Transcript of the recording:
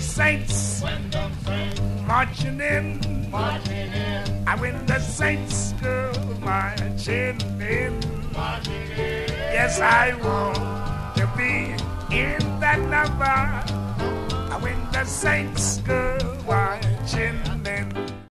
saints. Marching in, I win the saints go marching in, yes, I want to be in that number. I win the saints go